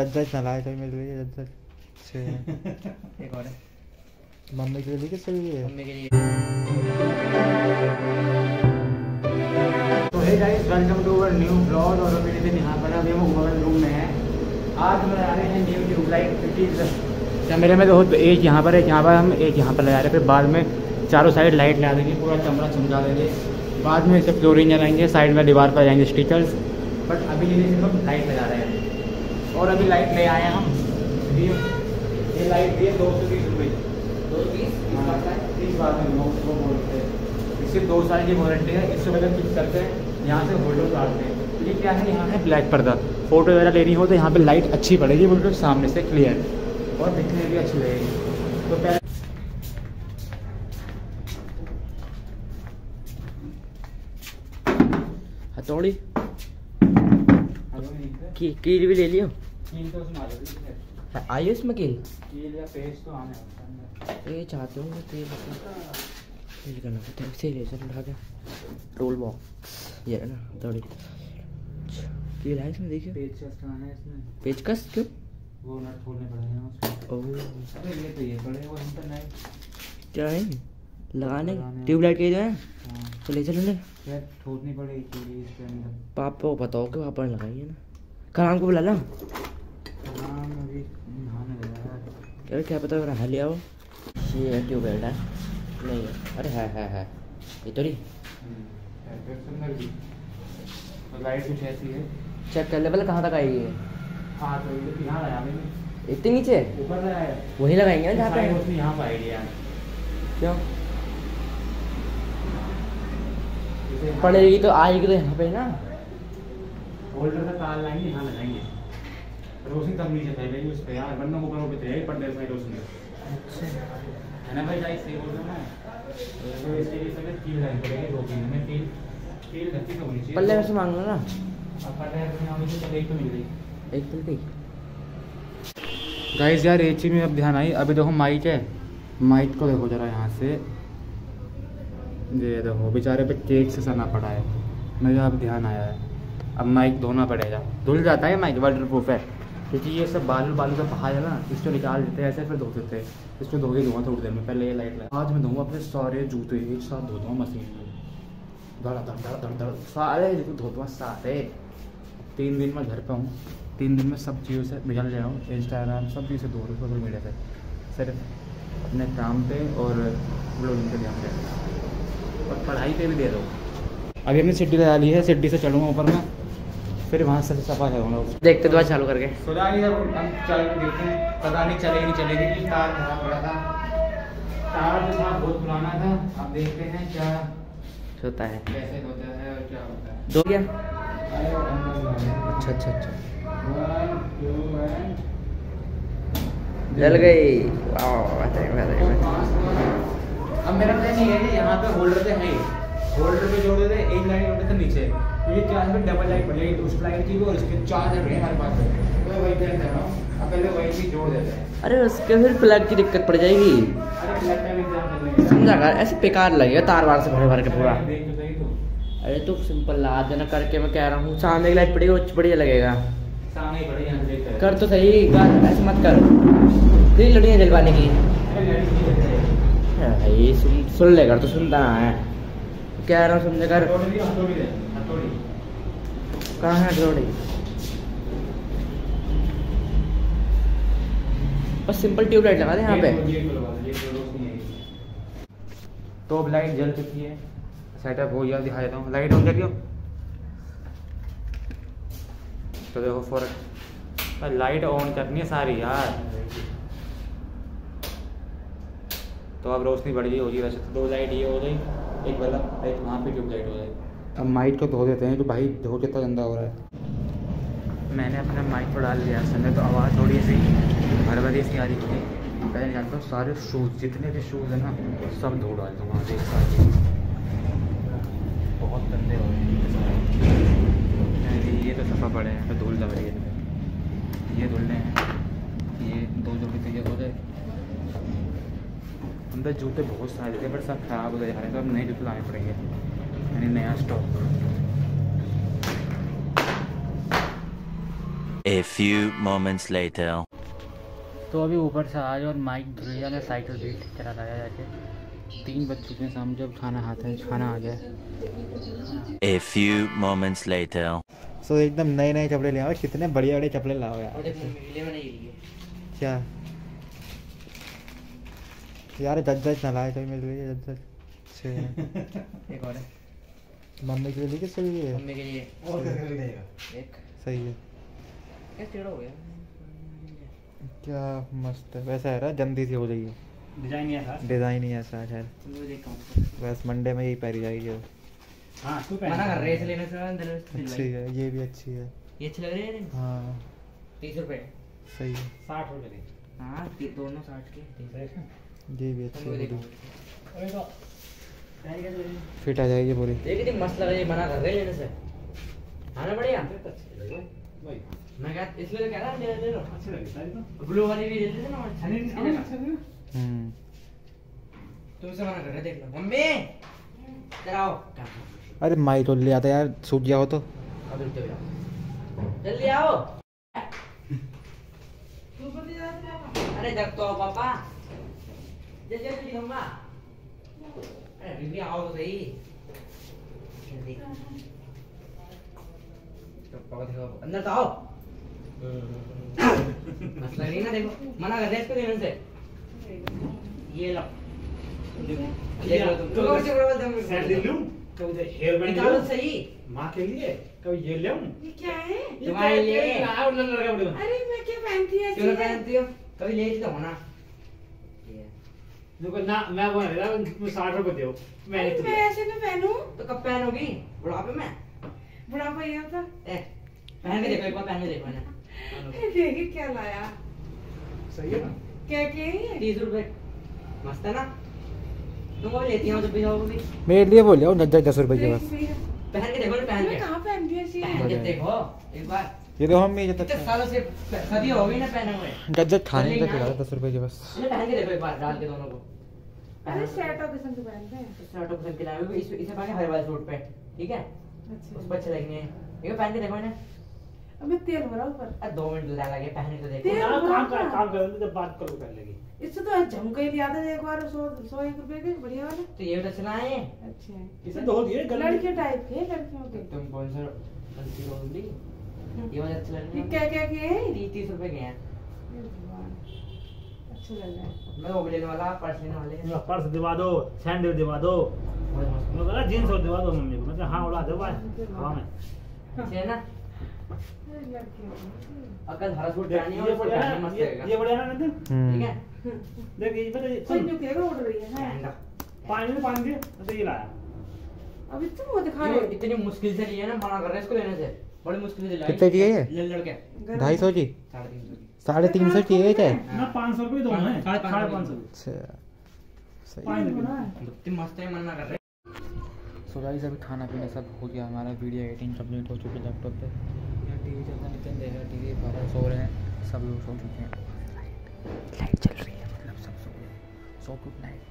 जज्जा चलाए तो मिल रही है जज्जा से एक और है। मम्मी के लिए भी किसके लिए मम्मी के लिए। तो hey guys welcome to our new blog और अभी दिन यहाँ पर अभी हम ओवर रूम में हैं। आज हम लगा रहे हैं न्यू ट्यूबलाइट फिफ्टीज क्या मेरे में तो एक यहाँ पर एक यहाँ पर हम एक यहाँ पर लगा रहे हैं फिर बाद में चारों साइड लाइट लगा देंगे पूरा कमरा चमका देंगे। बाद में इसे फ्लोरिंग लगाएँगे साइड में दीवार पर जाएँगे स्टिकर्स बट अभी के लिए सिर्फ़ हम लाइट लगा रहे हैं। और अभी लाइट ले आए हम। ये लाइट भी है दो सौ बीस रुपये दो तीस? बात में वो वो बोलते हैं इससे दो साल की वारंटी है इससे वजह फिक्स करते हैं यहाँ से फ़ोटो उतारते हैं। तो ये क्या है? यहाँ है ब्लैक पर्दा। फ़ोटो वगैरह लेनी हो तो यहाँ पे लाइट अच्छी पड़ेगी बिल्कुल सामने से क्लियर और दिखने में भी अच्छी लगेगी। तो पहले हथौड़ी? की कील भी ले लियो? कील तो उसमें आ जाएगी हाँ, आई उसमें कील? कील या पेस्ट तो आने वाला ये चाहते हूँ तेल तेल करना पड़ता है इसे ले चल उठा के। रोल बॉक्स ये है ना हथौड़ी कील है इसमें देखिए। पेचकस कहाँ है इसमें। पेचकस क्यों? वो नट खोलने पड़ेंगे उसमें ओह अरे ये तो ये पड़े वो इंटरनेट क्या है लगाने। ट्यूबलाइट के जो है? हाँ। तो ले चलो यार ठोकनी पड़ेगी कील इसके अंदर। पापा को बताओ कि वहाँ पर लगाइए ना। काम को बुला ला यार, क्या पता रहा ले आओ। ये है ट्यूबलाइट है। नहीं, अरे है है है। ये तो नहीं। लाइट कुछ ऐसी है चेक कर ले कहाँ तक आएगी ये हाँ? तो इतनी नीचे? ऊपर लगाया वहीं लगाएँगे ना जहाँ पे? यहाँ पाएगी यार क्यों? पड़ेगी तो आएगी तो यहाँ पे ना। होल्डर का तार लाएँगे, यहाँ लगाएँगे। रोशनी तब नीचे फैलेगी उस पर यार वरना ऊपर ऊपर जाएगी पड़ने से रोशनी है ना भाई सही बोल रहा हूँ मैं। तो इसके लिए सभी कील लाइन पड़ेगी दो तीन में कील कील ढक्की तो होनी चाहिए। पल्ले में से मांग लो ना। अब पल्ले में होनी चाहिए तो एक तो मिल गई। एक मिनट ही गाइस यार चीज़ में अब ध्यान आई अभी देखो माइक है। माइक को देखो जरा यहाँ से। ये देखो बेचारे पे केक से सना पड़ा है। मेरे अब ध्यान आया है। अब माइक धोना पड़ेगा। धुल जाता है माइक वाटर प्रूफ है। क्योंकि ये सब बालू बालू का पहाड़ है ना, इसको निकाल देते हैं, ऐसे फिर धो देते हैं इसको धो के धुआँ थोड़ी देर में, पहले ये लाइट लगा आज मैं धोऊँगा अपने सारे जूते एक साथ धोता हूँ मशीन में। धड़ धड़ धड़ धड़ धड़, सारे धोता हूँ सारे। तीन दिन में घर पर हूँ, तीन दिन में सब चीज़ों से निकल गया हूँ इंस्टाग्राम सब चीज़ से दूर सोशल मीडिया से। सिर्फ़ अपने काम पे और ब्लॉगिंग पे ध्यान दे रहा और पढ़ाई पे भी दे रहा हूँ अभी हमने सिड्डी लगा ली है सिड्डी से चढ़ूँगा ऊपर में। फिर वहाँ से सफ़ा करूँगा देखते दुआ चालू करके। खुदा हम चल पता नहीं चलेगी नहीं चलेगी। कि तार खराब पड़ा था। तार जो था बहुत पुराना था। अब देखते हैं क्या होता है। कैसे होता है और क्या होता है। दो क्या? है। अच्छा अच्छा। अच्छा One, two, and जल गई अब मेरा प्लान ये है कि यहाँ पे होल्डर पे है होल्डर पे जोड़ देते एक लाइट जोड़ देते नीचे। ये क्या है डबल लाइट पड़ेगी उस लाइट की भी और इसके चार लाइट हमारे पास है तो वही कर रहा हूँ? अब पहले वही भी जोड़ देते हैं। अरे उसके फिर प्लग की दिक्कत पड़ जाएगी। समझा कर ऐसे बेकार लगेगा तार वार से भर भर के पूरा। तो तो। अरे तो सिंपल ला देना करके मैं कह रहा हूँ सामने की लाइट पड़ेगी वो बढ़िया लगेगा। ही कर। तो सही कर ऐसे मत कर। तेरी लड़ियाँ जलवाने की। भाई सुन सुन ले कर तो सुनता है। कह रहा हूँ समझे कर। हथौड़ी हथौड़ी हथौड़ी। कहाँ है थोड़ी बस सिंपल ट्यूबलाइट लगा दे यहाँ पे। तो आएगी। तो अब लाइट जल चुकी है। सेटअप हो गया दिखा देता हूँ। लाइट ऑन करियो। तो देखो फ़र्क लाइट ऑन करनी है सारी यार। तो अब रोशनी बढ़ गई होगी वैसे। तो दो लाइट ये हो गई। एक बल्ब एक वहाँ पे ट्यूब लाइट हो गई अब माइक को धो देते हैं तो भाई धो कितना गंदा हो रहा है। मैंने अपने माइक पर डाल दिया समय तो आवाज़ थोड़ी सी भड़बड़ी सी आ रही थी। पहले निकालता हूँ सारे शूज़ जितने भी शूज़ हैं ना सब धो डाल दूँगा देख सारे बहुत गंदे हो रहे हैं। ये तो सफ़ा पड़े हैं तो धूल लग रही है। ये धुलने हैं। ये दो जोड़ी तो ये हो जाए अंदर जूते बहुत सारे थे बट सब खराब होते जा रहे हैं तो अब नए जूते लाने पड़ेंगे। यानी नया stock A few moments later. तो अभी ऊपर से आया और माइक धुलिया में साइकिल भी चला लाया जाके। तीन बज चुके हैं शाम जब खाना खाता है खाना आ गया। A few moments later. सो एकदम नए नए कपड़े ले आओ कितने बढ़िया बढ़िया कपड़े लाओ यार। क्या? यार जज जज ना लाए कभी मिल रही है। छः एक और है। मम्मी के लिए लेके चली गई मम्मी के लिए। और कैसे कर देगा एक। सही है। क्या टेढ़ा हो गया। क्या मस्त है। वैसा है ना जल्दी से हो जाएगी। डिज़ाइन ये था डिज़ाइन ही ऐसा है। बस मंडे में यही पहनी जाएगी अब। हाँ तू मना कर रहे इसे लेने से अंदर अच्छी है ये भी अच्छी है। ये अच्छी लग रही है हाँ। तीस रुपए। सही है। साठ रुपये हाँ दोनों साठ के। ये भी अच्छी है तो। फिट आ जाएगी पूरी। देख कितनी मस्त लग रही है मना कर रहे लेने से। आना बढ़िया। मैं क्या इसलिए तो कह रहा ले ले लो अच्छी लगी सारी तो। ब्लू वाली भी ले लेते ना अरे इसकी हाँ, जगह। अच्छा लगा। हम्म। मना कर रहे देख लो। मम्मी! चलाओ अरे माई तो ले आता यार सूख गया हो तो। अब रुक जाओ। जल्दी आओ। अरे जब तो पापा। जल्दी जल्दी मम्मा अरे अभी आओ तो सही जल्दी तो पापा देखो अंदर तो आओ मसला नहीं ना देखो मना कर दे इसको देने से ये लो देख लो तुम तो तो से बड़ा दम सैंडल लूँ कभी हेयर बैंड निकालो सही माँ के लिए कभी ये ले ये क्या है तुम्हारे लिए अरे मैं क्या पहनती है क्यों पहनती हो कभी ले तो होना देखो ना मैं बोल रहा हूँ साठ रुपए दो मैं नहीं मैं ऐसे ना पहनूं तो कब पहनोगी? बुढ़ापे में? बुढ़ापा ये होता ए पहन के देखो एक बार पहन के देखो अरे देखिए क्या लाया। सही है ना? क्या क्या है तीस रुपए। मस्त है ना? तुम कभी लेती हो जब भी जाओगे। भी मेरे लिए बोल जाओ दस रुपए के बस। पहन के देखो ना पहन मैं के। कहाँ पहनती है ऐसी? पहन के देखो एक बार। ये तो हम भी कितने तक सालों से सदी हो गई ना पहने हुए। जब खाने ना? लगा दस रुपए के बस। ये पहन के देखो एक बार डाल के दोनों को। अरे सेट ऑफ़ किस्म के पहनते हैं। शर्ट पसंद के लाए इसे इसे पहन के हर वाले सूट पे ठीक है? अच्छा। उस पर अच्छे लगेंगे ये पहन के देखो ना अब मैं तेल भरा ऊपर। अरे दो मिनट लगा लगे पहन के देखो। ना काम कर काम कर जब बात करो कर लेगी। इससे तो झमका ही लिया था एक बार सौ सौ एक रुपए के बढ़िया वाले। तो ये तो चलाए अच्छे हैं। इसे तो हो दिए लड़के टाइप के लड़कियों के। तुम कौन सा गलती गई ये वाला अच्छा लग ये रहा क्या क्या किए हैं? है तीस तीस रुपए के हैं ये लग रहे हैं। मैं वो लेने वाला पर्स लेने वाले। हैं। पर्स दिवा दो सैंडल दिवा दो। मैं बोला जींस और दिवा दो मम्मी को। मतलब हाँ उड़ा दो भाई हवा में। अच्छे ना? अरे लड़कियों के। अकल हरा सूट देख, है और है मस्त ये ये बढ़िया है ना ठीक है? देख ये पता है, कोई सुन, नुकेगा उड़ रही है पहन पानी में पानी तो ये लाया। अभी तुम वो दिखा रहे इतनी मुश्किल से लिए ना मना कर रहे हैं इसको लेने से। बड़ी मुश्किल से लाई कितने की है ये? लड़के। ढाई सौ की साढ़े तीन सौ की साढ़े तीन सौ की है क्या ना पाँच सौ रुपये दोनों है साढ़े पाँच साढ़े सौ पाँच सौ। अच्छा। सही है। है सो गाइस अभी खाना पीना सब हो गया हमारा वीडियो एडिटिंग कंप्लीट हो चुकी है लैपटॉप पे। यहाँ चल रहा नितिन देख रहा टीवी बाबा सो रहे हैं सब लोग सो चुके हैं। लाइट चल रही है। मतलब सब सो गए। So good night